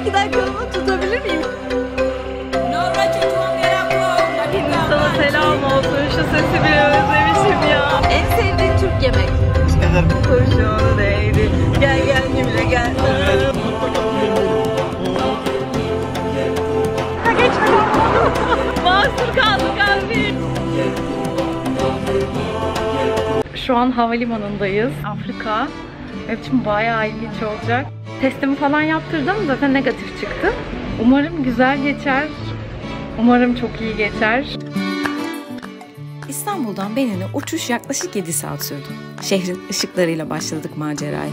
İki dakikalığına tutabilir miyim? Sana selam olsun. Şu sesi bile özlemişim ya. En sevdiğin Türk yemek? Kurşun değdi. Gel gel Nümle gel. Mahsur kaldık abi. Şu an havalimanındayız. Afrika. Benim için bayağı ilginç olacak. Testimi falan yaptırdım. Zaten negatif çıktı. Umarım güzel geçer. Umarım çok iyi geçer. İstanbul'dan Benin'e uçuş yaklaşık 7 saat sürdü. Şehrin ışıklarıyla başladık maceraya.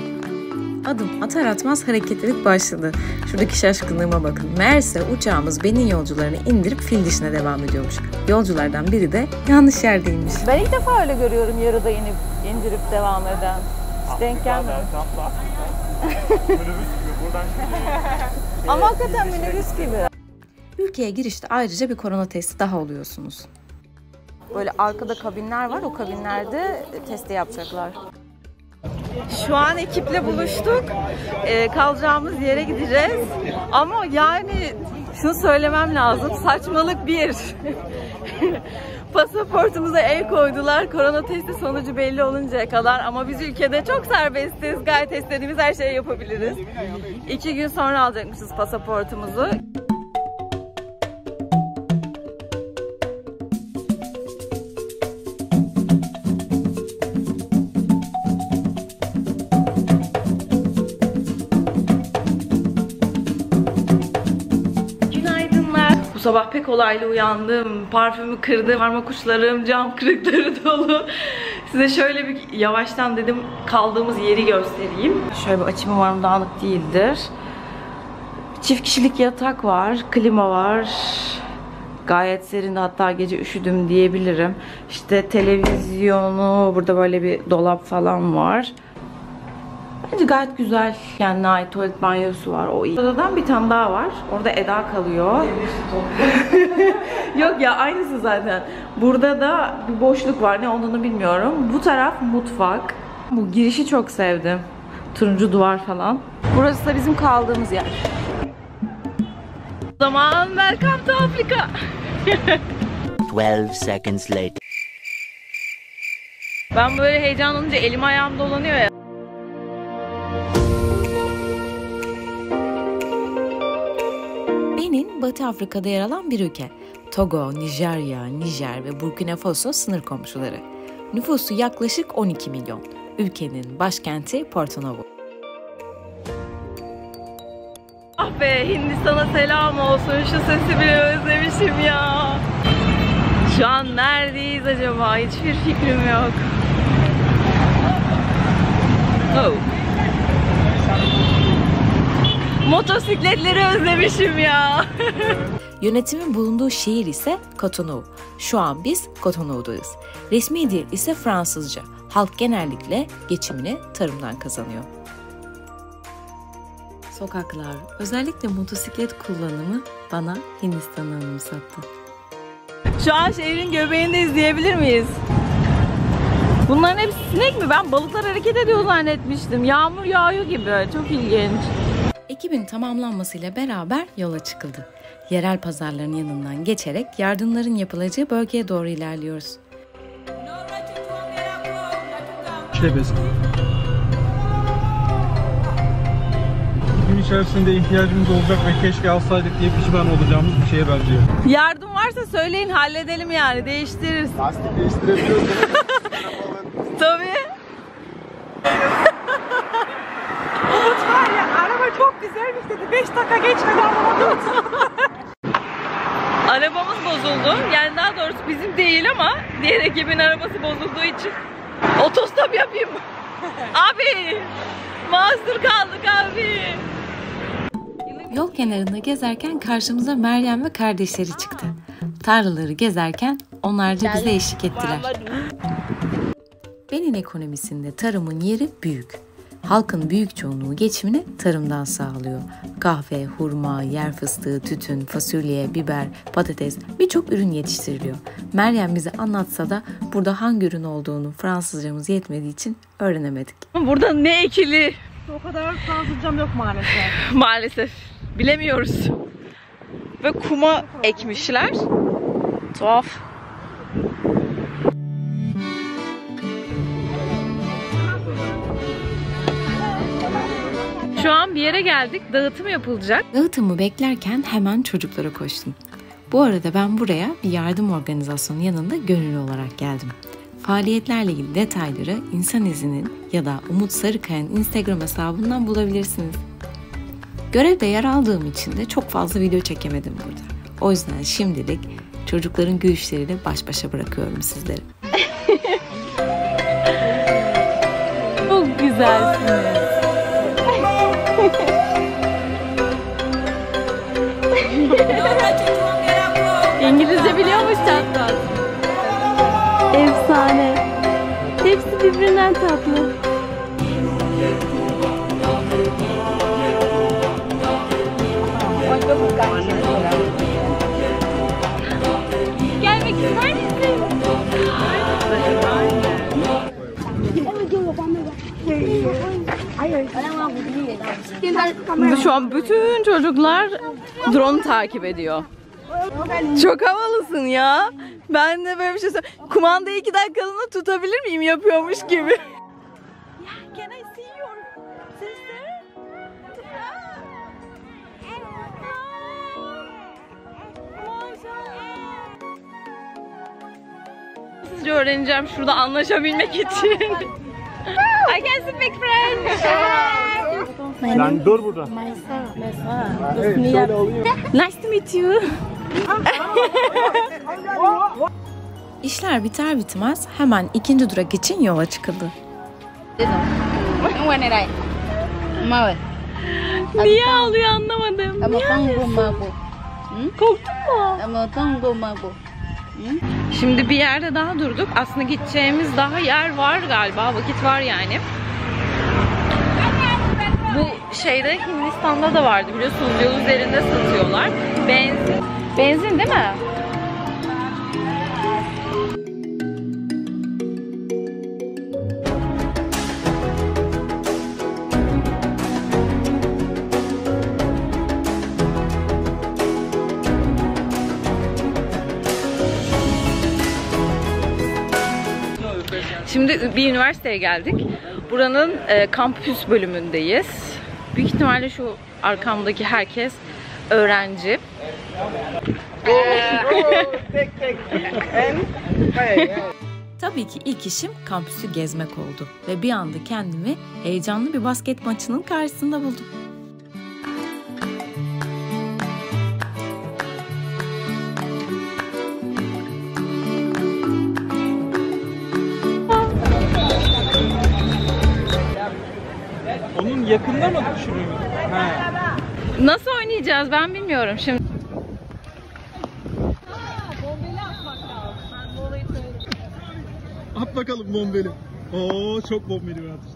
Adım atar atmaz hareketlilik başladı. Şuradaki şaşkınlığıma bakın. Meğerse uçağımız Benin yolcularını indirip fil dişine devam ediyormuş. Yolculardan biri de yanlış yerdeymiş. Ben ilk defa öyle görüyorum yarıda inip indirip devam eden. Denk gelmedi. Ama hakikaten minibüs gibi. Ülkeye girişte ayrıca bir korona testi daha oluyorsunuz. Böyle arkada kabinler var. O kabinlerde testi yapacaklar. Şu an ekiple buluştuk. Ee, kalacağımız yere gideceğiz. Ama yani şunu söylemem lazım. Saçmalık bir. Pasaportumuza el koydular. Korona testi sonucu belli oluncaya kadar. Ama biz ülkede çok serbestiz. Gayet istediğimiz her şeyi yapabiliriz. İki gün sonra alacakmışız pasaportumuzu. Bu sabah pek olaylı uyandım. Parfümü kırdım. Parmak uçlarım, cam kırıkları dolu. Size şöyle bir yavaştan dedim kaldığımız yeri göstereyim. Şöyle bir açım umarım dağınık değildir. Çift kişilik yatak var, klima var. Gayet serin hatta gece üşüdüm diyebilirim. İşte televizyonu, burada böyle bir dolap falan var. Bence gayet güzel. Kendine ait tuvalet banyosu var. O iyi. Odadan bir tane daha var. Orada Eda kalıyor. Yok ya aynısı zaten. Burada da bir boşluk var. Ne olduğunu bilmiyorum. Bu taraf mutfak. Bu girişi çok sevdim. Turuncu duvar falan. Burası da bizim kaldığımız yer. O zaman welcome to Afrika. 12 seconds later. Ben böyle heyecanlanınca elim ayağım dolanıyor ya. Benin, Batı Afrika'da yer alan bir ülke. Togo, Nijerya, Nijer ve Burkina Faso sınır komşuları. Nüfusu yaklaşık 12 milyon. Ülkenin başkenti Porto Novo. Ah be Hindistan'a selam olsun. Şu sesi bile özlemişim ya. Şu an neredeyiz acaba? Hiçbir fikrim yok. Oh. Motosikletleri özlemişim ya. Yönetimin bulunduğu şehir ise Cotonou. Şu an biz Cotonou'dayız. Resmi dil ise Fransızca. Halk genellikle geçimini tarımdan kazanıyor. Sokaklar, özellikle motosiklet kullanımı bana Hindistan'ı anımsattı. Şu an şehrin göbeğinde izleyebilir miyiz? Bunların hepsi sinek mi? Ben balıklar hareket ediyor zannetmiştim. Yağmur yağıyor gibi. Çok ilginç. Ekibin tamamlanmasıyla beraber yola çıkıldı. Yerel pazarların yanından geçerek yardımların yapılacağı bölgeye doğru ilerliyoruz. İşte biz. Gün içerisinde ihtiyacımız olacak ve keşke alsaydık diye pişman olacağımız bir şeye benziyor. Yardım varsa söyleyin halledelim yani. Değiştiririz. Lastik değiştirebiliyoruz. Tabii. Umut var araba çok güzelmiş dedi. 5 dakika geçmeden bulamadım. Arabamız bozuldu. Yani daha doğrusu bizim değil ama diğer ekibin arabası bozulduğu için otostop yapayım. abi! Mahsur kaldık abi. Yol kenarında gezerken karşımıza Meryem ve kardeşleri çıktı. Tarlaları gezerken onlar da bize eşlik ettiler. Benin ekonomisinde tarımın yeri büyük. Halkın büyük çoğunluğu geçimini tarımdan sağlıyor. Kahve, hurma, yer fıstığı, tütün, fasulye, biber, patates birçok ürün yetiştiriliyor. Meryem bize anlatsa da burada hangi ürün olduğunu Fransızcamız yetmediği için öğrenemedik. Burada ne ekili o kadar Fransızcam yok maalesef. Maalesef. Bilemiyoruz. Ve kuma ekmişler. Tuhaf. Şu an bir yere geldik. Dağıtım yapılacak. Dağıtımı beklerken hemen çocuklara koştum. Bu arada ben buraya bir yardım organizasyonu yanında gönüllü olarak geldim. Faaliyetlerle ilgili detayları İnsan İzi'nin ya da Umut Sarıkaya'nın Instagram hesabından bulabilirsiniz. Görevde yer aldığım için de çok fazla video çekemedim burada. O yüzden şimdilik çocukların gülüşleriyle baş başa bırakıyorum sizleri. Çok güzelsiniz. Efsane. Hepsi birbirinden tatlı. Gelmek ister misin? Şu an bütün çocuklar drone takip ediyor. Çok havalısın ya. Ben de böyle bir şey söyleyeyim. Kumandayı iki dakikalığına tutabilir miyim yapıyormuş gibi. Can I see your sister? Sizce öğreneceğim şurada anlaşabilmek için. I can speak French. Yani dur burada. Nice to meet you. İşler biter bitmez hemen ikinci durak için yola çıkıldı. Niye ağlıyor anlamadım. Korktun mu? Şimdi bir yerde daha durduk. Aslında gideceğimiz daha yer var galiba. Vakit var yani. Bu şeyde Hindistan'da da vardı biliyorsunuz yol üzerinde satıyorlar. Benzin. Benzin değil mi? Şimdi bir üniversiteye geldik. Buranın e, kampüs bölümündeyiz. Büyük ihtimalle şu arkamdaki herkes öğrenci. Tabii ki ilk işim kampüsü gezmek oldu ve bir anda kendimi heyecanlı bir basket maçının karşısında buldum. Onun yakında mı düşürüyor? He. Nasıl oynayacağız ben bilmiyorum şimdi. Bakalım bombeli. Oo çok bombeli bir atış.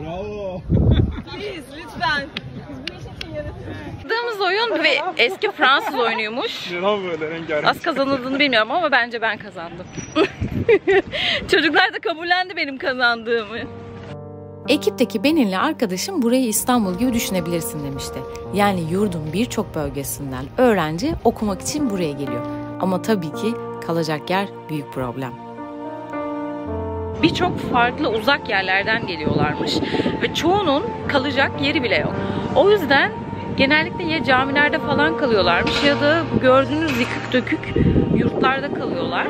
Bravo. Oynadığımız oyun ve eski Fransız oyunuymuş. Neden böyle rengarenk? Az kazanıldığını bilmiyorum ama bence ben kazandım. Çocuklar da kabullendi benim kazandığımı. Ekipteki Benimle arkadaşım burayı İstanbul gibi düşünebilirsin demişti. Yani yurdun birçok bölgesinden öğrenci okumak için buraya geliyor. Ama tabii ki kalacak yer büyük problem. birçok farklı uzak yerlerden geliyorlarmış ve çoğunun kalacak yeri bile yok. O yüzden genellikle ya camilerde falan kalıyorlarmış ya da gördüğünüz yıkık dökük yurtlarda kalıyorlar.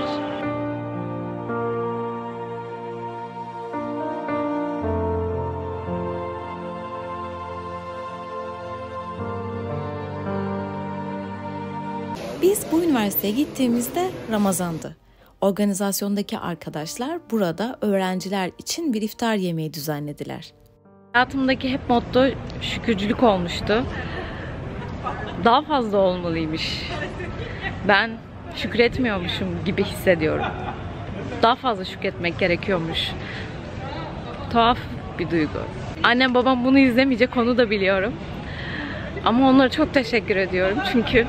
Biz bu üniversiteye gittiğimizde Ramazan'dı. Organizasyondaki arkadaşlar burada öğrenciler için bir iftar yemeği düzenlediler. Hayatımdaki hep motto şükürcülük olmuştu. Daha fazla olmalıymış. Ben şükretmiyormuşum gibi hissediyorum. Daha fazla şükretmek gerekiyormuş. Tuhaf bir duygu. Annem babam bunu izlemeyecek onu da biliyorum. Ama onlara çok teşekkür ediyorum çünkü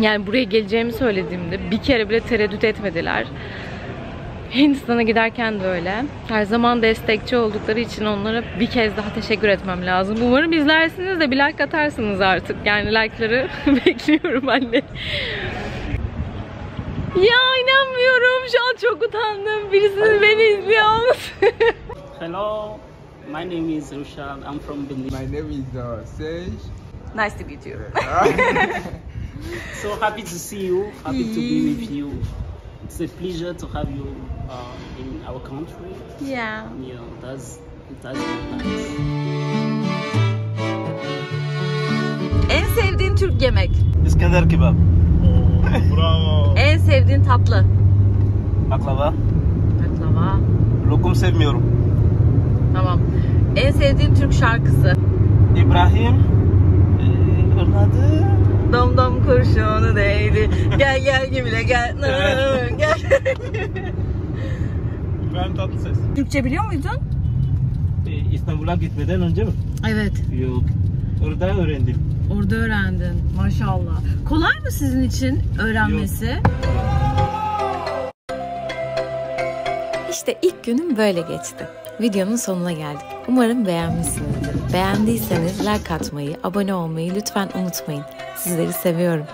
yani buraya geleceğimi söylediğimde bir kere bile tereddüt etmediler. Hindistan'a giderken de öyle. Her zaman destekçi oldukları için onlara bir kez daha teşekkür etmem lazım. Umarım izlersiniz de bir like atarsınız artık. Yani like'ları bekliyorum anne. Ya inanmıyorum. Şu an çok utandım. Birisinin beni izliyor. Hello, my name is Rushal. I'm from Benin. My name is uh, Sage. nice to meet you. So happy to see you. Happy to be with you. It's a pleasure to have you uh, in our country. Yeah. You know, that's that's nice. En sevdiğin Türk yemek? İskender kebap, Bravo. En sevdiğin tatlı? baklava. Baklava. Lokum sevmiyorum. Tamam. En sevdiğin Türk şarkısı? İbrahim. Ee, adı? Dom dom kurşunu değdi. Gel gel gibile gel. gel. Ben tatlı ses. Türkçe biliyor muydun? Ee, İstanbul'a gitmeden önce mi? Evet. Yok. Orada öğrendim. Orada öğrendin. Maşallah. Kolay mı sizin için öğrenmesi? İşte ilk günüm böyle geçti. Videonun sonuna geldik. Umarım beğenmişsinizdir. Beğendiyseniz like atmayı, abone olmayı lütfen unutmayın. Sizleri seviyorum.